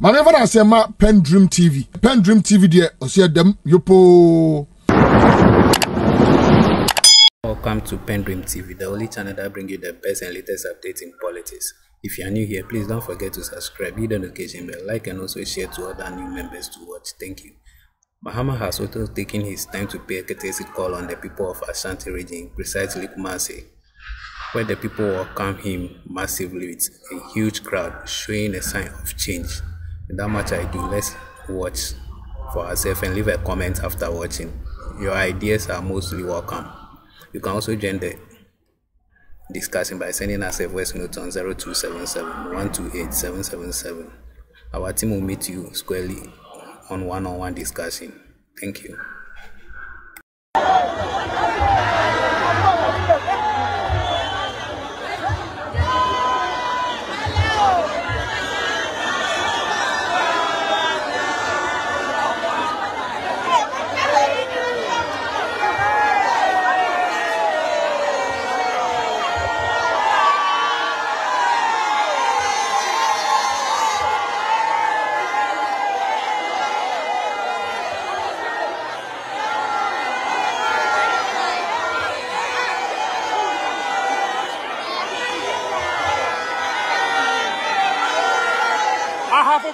maame fa na ma pen dream tv pen dream tv deɛ ɔsɛ dɛm yopoo Welcome to Pen Dream TV, the only channel that brings you the best and latest updates in politics. If you are new here, please don't forget to subscribe, hit the notification bell, like, and also share to other new members to watch. Thank you. Mahama has also taken his time to pay a courtesy call on the people of Ashanti region, precisely Kumasi, where the people welcomed him massively with a huge crowd showing a sign of change. Without much I do, let's watch for ourselves and leave a comment after watching. Your ideas are mostly welcome. You can also join the discussion by sending us a voice note on 0277 128 777. Our team will meet you squarely on one on one discussion. Thank you.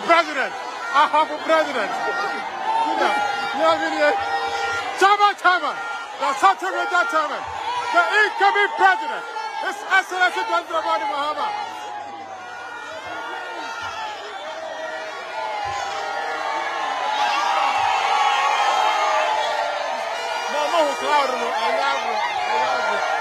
I have a president. I have a president. Yeah, yeah, yeah. Chairman, chairman, the Saturator chairman, the incoming president, His Excellency John Dramani Mahama. No, no, claro, no, I you, I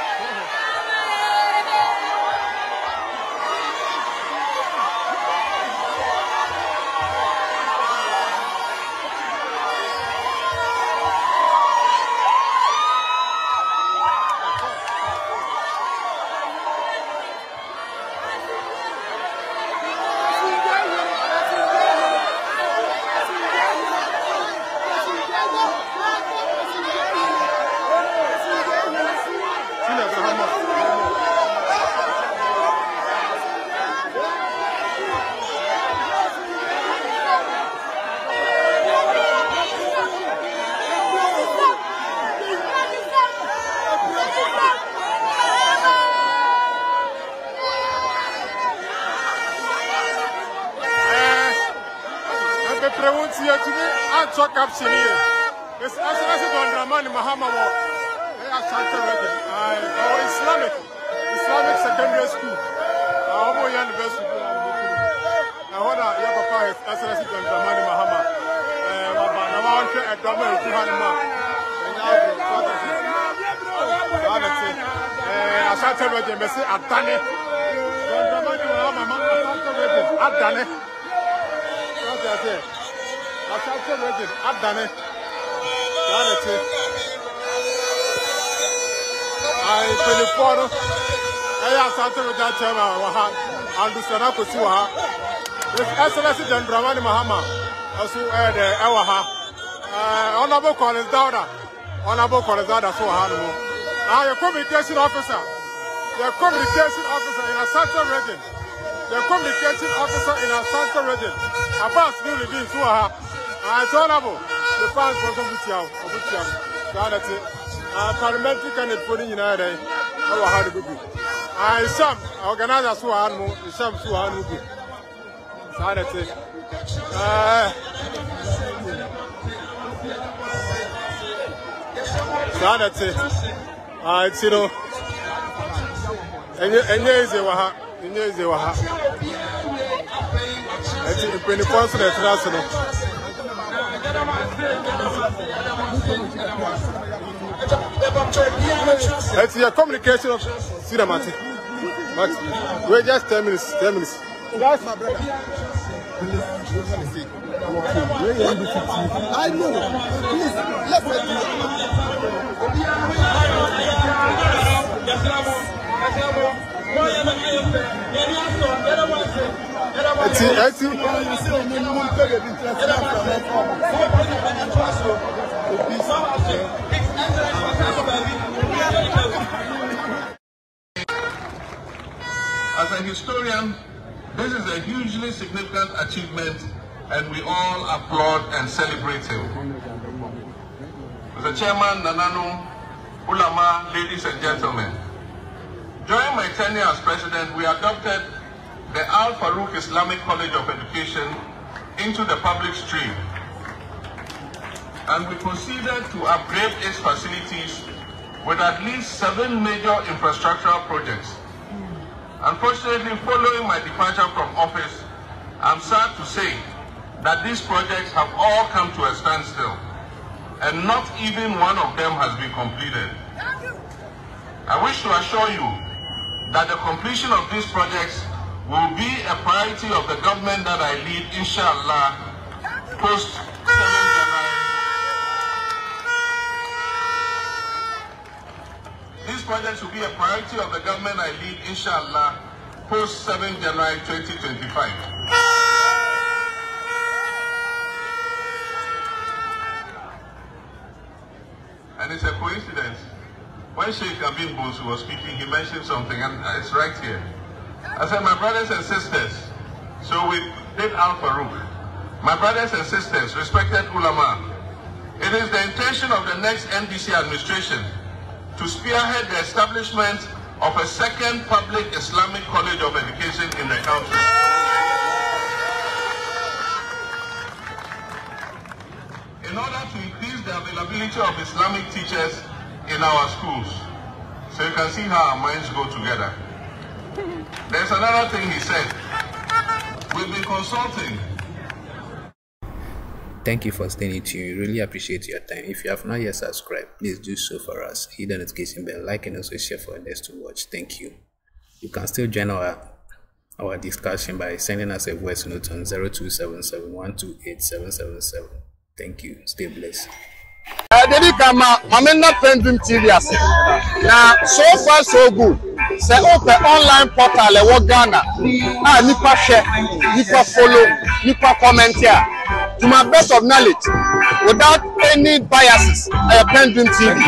atɔ kapsini ye asɛgɛsɛ dɔndramani mahama wɔ e asante wɛ kɛ ayi ɔ islamic islamic secondary school. Awo b'o yan bɛ su na hɔ na yɛ papa asɛgɛsɛ dɔndramani mahama. Ɛɛ wa ba na wa hwɛ ɛdɔm a eku ha ni ma ɛnyɛ agorɔ fata fi saa ne ti ɛɛ asante wɛ kɛ mbɛsi adane dɔndramani mahama ma asante wɛ kɛ adane. Yeah. Asante Region adane saa na te ayi mpanyinfoɔ no ɛyɛ Asante Region chairman wɔ ha andusana kosi wɔ ha his excellence John Dramani Mahama ɛso ɛyɛ dɛ ɛwɔ ha ɛɛ honourable Collins Dawda honourable Collins Dawda so wɔ ha no mu communication officer. Yɛ communication officer in Asante Region yɛ communication officer in Asante Region Abbas Nurudin so wɔ ha It's honorable. The fans for Obuchiao. Obuchiao. That's it. Uh, parliamentary candidate for the United States. will have to be. I some organizers who are more, some who are more. That's it. Uh, that's it. Uh, it's, you know, ɛnyɛ ɛdze is ha ɛnyɛ ɛdze wɔ ha ɛti mpanyinfoɔ nso na ɛtena ase no. It's your communication of them at But wait just 10 minutes, 10 minutes. Guys, my brother. I know. Please, let's do As a historian, this is a hugely significant achievement and we all applaud and celebrate him. Mr. Chairman, Nanano, Ulama, ladies and gentlemen, during my tenure as president, we adopted the Al Farouk Islamic College of Education into the public stream. And we proceeded to upgrade its facilities with at least seven major infrastructural projects. Unfortunately, following my departure from office, I'm sad to say that these projects have all come to a standstill, and not even one of them has been completed. I wish to assure you that the completion of these projects will be a priority of the government that I lead, inshallah, post 7 January. These projects will be a priority of the government I lead, inshallah, post 7 January 2025. And it's a coincidence. When Sheikh Abin Bosu was speaking, he mentioned something, and it's right here. I said, my brothers and sisters, so we did Al Farouk. My brothers and sisters, respected ulama, it is the intention of the next NDC administration to spearhead the establishment of a second public Islamic college of education in the country. In order to increase the availability of Islamic teachers in our schools, so you can see how our minds go together. There's another thing he said. We've been consulting Thank you for staying tuned. Really appreciate your time. If you have not yet subscribed, please do so for us. Hit the notification bell, like, and also share for others to watch. Thank you. You can still join our our discussion by sending us a voice note on 0277128777. Thank you. Stay blessed. Debi ka ma maame nna Pendulum TV na so far so good sɛ wopɛ online portal ɛwɔ Ghana a nipa hwɛ nipa follow nipa comment a to my best of knowledge without any biases ɛyɛ Pendulum TV.